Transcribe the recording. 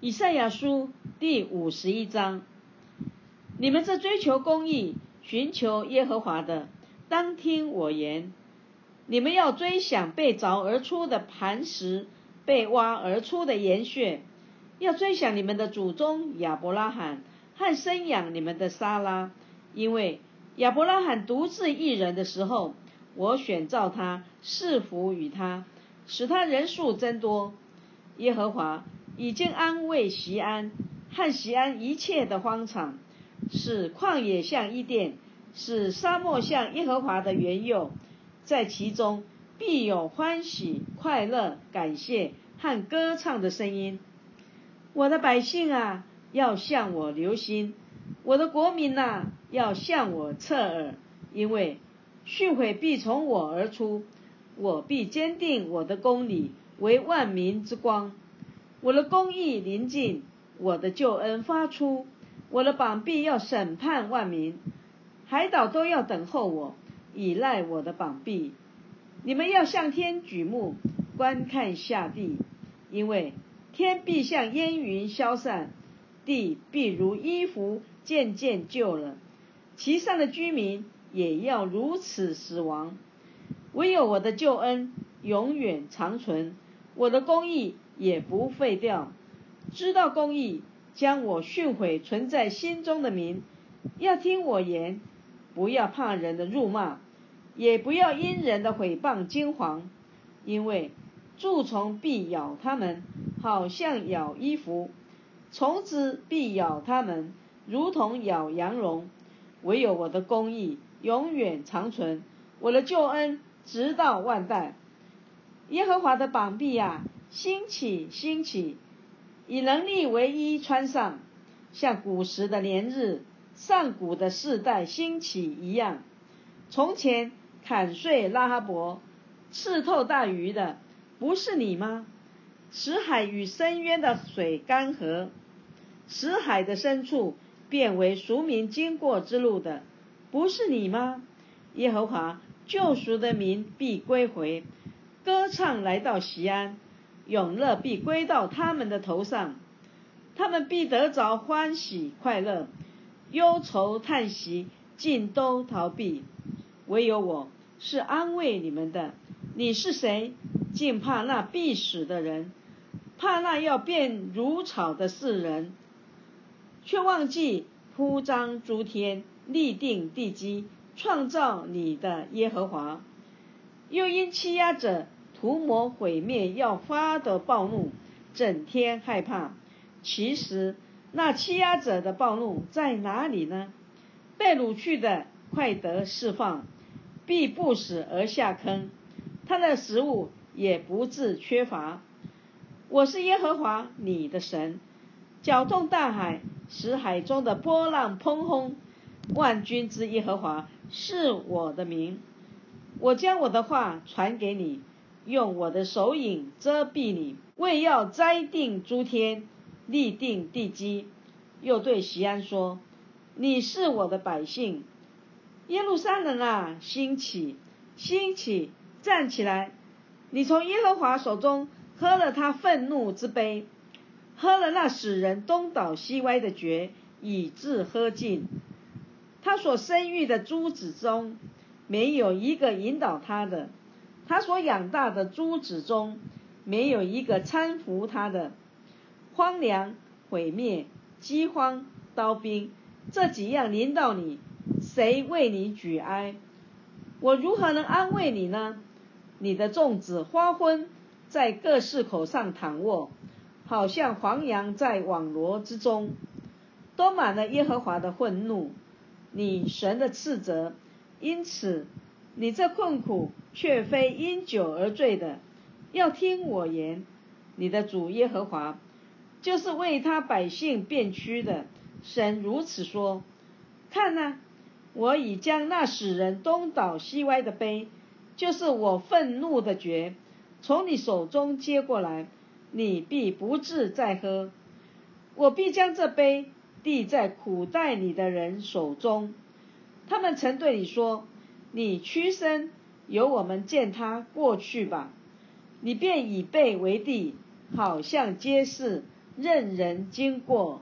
以赛亚书第五十一章：你们这追求公义、寻求耶和华的，当听我言。你们要追想被凿而出的磐石，被挖而出的岩穴，要追想你们的祖宗亚伯拉罕和生养你们的撒拉，因为亚伯拉罕独自一人的时候，我选召他，赐福与他，使他人数增多。耶和华。已经安慰西安和西安一切的荒场，使旷野像伊甸，使沙漠像耶和华的原佑，在其中必有欢喜、快乐、感谢和歌唱的声音。我的百姓啊，要向我留心；我的国民呐，要向我侧耳，因为训诲必从我而出，我必坚定我的公理为万民之光。我的公义临近，我的救恩发出，我的膀臂要审判万民，海岛都要等候我，倚赖我的膀臂。你们要向天举目，观看下地，因为天必像烟云消散，地必如衣服渐渐旧了，其上的居民也要如此死亡。唯有我的救恩永远长存，我的公义。也不废掉，知道公义，将我训诲存在心中的民，要听我言，不要怕人的辱骂，也不要因人的毁谤惊惶，因为蛀虫必咬他们，好像咬衣服；虫子必咬他们，如同咬羊绒。唯有我的公义永远长存，我的救恩直到万代。耶和华的膀臂呀！兴起，兴起，以能力为衣穿上，像古时的连日、上古的世代兴起一样。从前砍碎拉哈伯、刺透大鱼的，不是你吗？死海与深渊的水干涸，死海的深处变为俗民经过之路的，不是你吗？耶和华救赎的民必归回，歌唱来到西安。永乐必归到他们的头上，他们必得着欢喜快乐，忧愁叹息尽都逃避。唯有我是安慰你们的。你是谁？竟怕那必死的人，怕那要变如草的世人，却忘记铺张诸天、立定地基、创造你的耶和华，又因欺压者。涂抹毁灭要发的暴怒，整天害怕。其实那欺压者的暴怒在哪里呢？被掳去的快得释放，必不死而下坑，他的食物也不致缺乏。我是耶和华你的神，搅动大海，使海中的波浪砰轰。万军之耶和华是我的名，我将我的话传给你。用我的手影遮蔽你，为要栽定诸天，立定地基。又对西安说：“你是我的百姓，耶路撒冷啊，兴起，兴起，站起来！你从耶和华手中喝了他愤怒之杯，喝了那使人东倒西歪的爵，以致喝尽。他所生育的诸子中，没有一个引导他的。”他所养大的诸子中，没有一个搀扶他的。荒凉、毁灭、饥荒、刀兵，这几样临到你，谁为你举哀？我如何能安慰你呢？你的众子花昏，在各市口上躺卧，好像黄羊在网罗之中，都满了耶和华的愤怒，你神的斥责。因此。你这困苦却非因酒而醉的，要听我言。你的主耶和华，就是为他百姓变屈的神，如此说：看呐，我已将那使人东倒西歪的杯，就是我愤怒的爵，从你手中接过来，你必不至再喝。我必将这杯递在苦待你的人手中，他们曾对你说。你屈身，由我们见他过去吧。你便以背为地，好像街市任人经过，